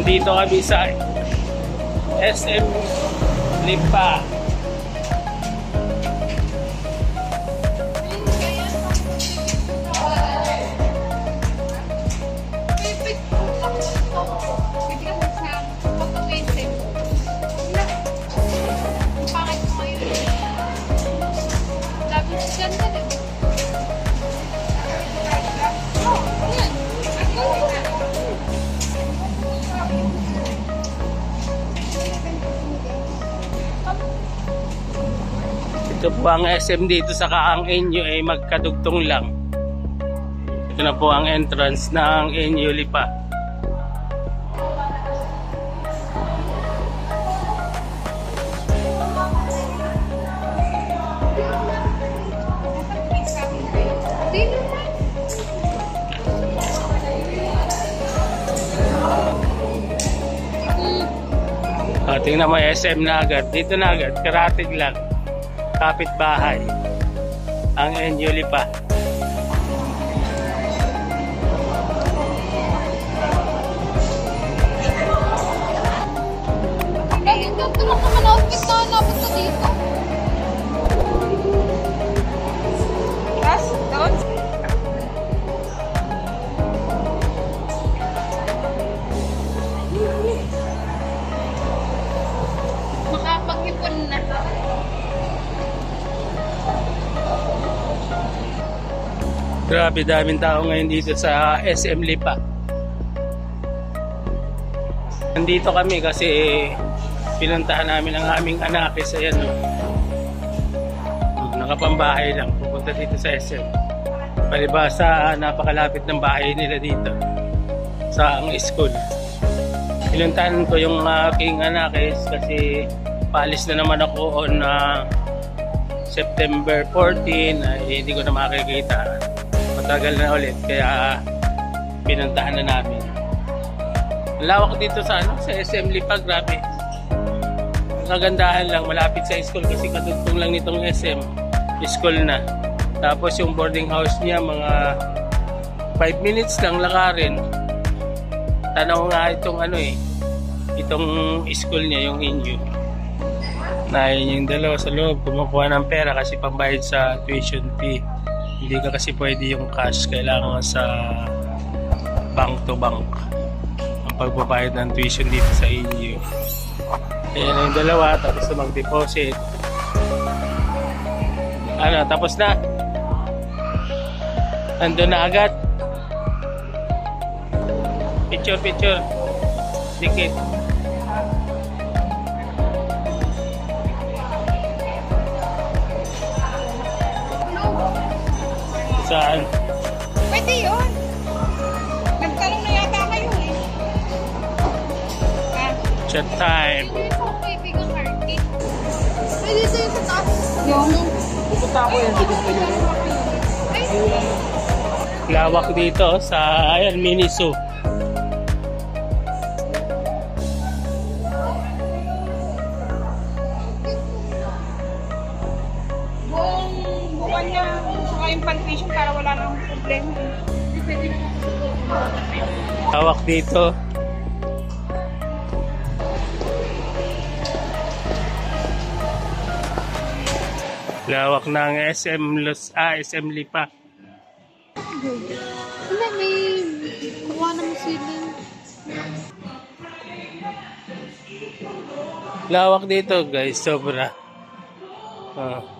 Nandito kami sa SM Lipa. Ito po ang SM dito sa Kaang Enyo ay magkadugtong lang. Ito na po ang entrance ng Enyo Lipa. O, tingnan mo SM na agad. Dito na agad. Karatig lang. Kapit bahay. Ang Enyo Grabe daming tao ngayon dito sa SM Lipa. Nandito kami kasi pinuntahan namin ang aming anak sa yan. No? Nakapambahay lang. Pupunta dito sa SM. Palibasa, napakalapit ng bahay nila dito. Sa ang school. Pinuntahan ko yung aking anak kasi paalis na naman ako on uh, September 14. Ay, hindi ko na makikita matagal na ulit kaya pinuntahan na namin. Lawak dito sa ano sa SM Lipa grabe. Ang kagandahan lang malapit sa school kasi katugtong lang nitong SM school na. Tapos yung boarding house niya mga 5 minutes lang lakarin. Tanaw nga itong ano eh itong school niya yung inyo. Na yun yung dalawa sa loob kumukuha ng pera kasi pambayad sa tuition fee hindi ka kasi pwede yung cash. Kailangan sa bank to bank. Ang pagbabayad ng tuition dito sa inyo. Ayan yung dalawa tapos na mag-deposit. Ano tapos na. Nandun na agad. Picture picture. Dikit saan Pwede yun. Nagtanong na yata kayo eh. Ah, chat time Pwede sa kaibigan Harky. Pwede sa taas. yung Pupunta ako yan, yun. Ay, lawak dito sa ayan mini zoo para wala nang problema. Hawak dito. Lawak ng SM Los ah, SM Lipa. wala may kuha ng ceiling. Lawak dito, guys, sobra. Ah.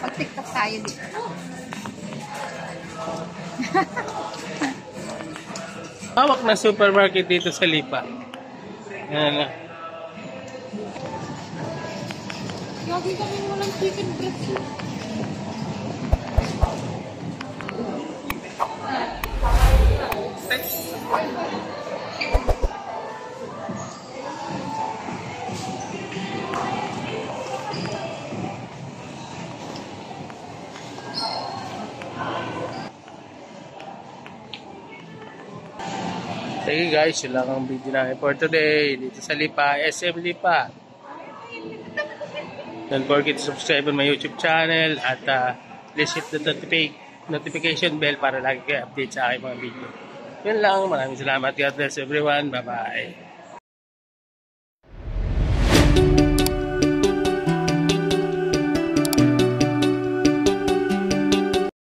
Mag-tiktok tayo dito. Hawak na supermarket dito sa Lipa. Yan na. Lagi kami walang chicken breast. Sige guys, yun lang ang video namin for today. Dito sa Lipa, SM Lipa. Don't forget to subscribe on my YouTube channel at uh, please hit the notifi- notification bell para lagi kayo update sa aking mga video. Yun lang. Maraming salamat. God bless everyone. Bye-bye.